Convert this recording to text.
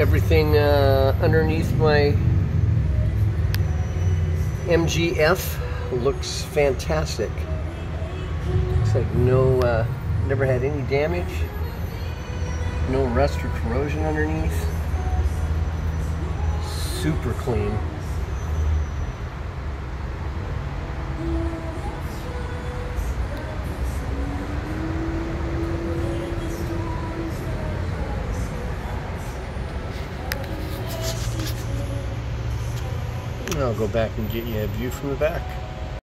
Everything uh, underneath my MGF looks fantastic. Looks like no, uh, never had any damage. No rust or corrosion underneath. Super clean. I'll go back and get you a view from the back.